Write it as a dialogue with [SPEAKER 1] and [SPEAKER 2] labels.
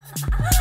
[SPEAKER 1] Ha!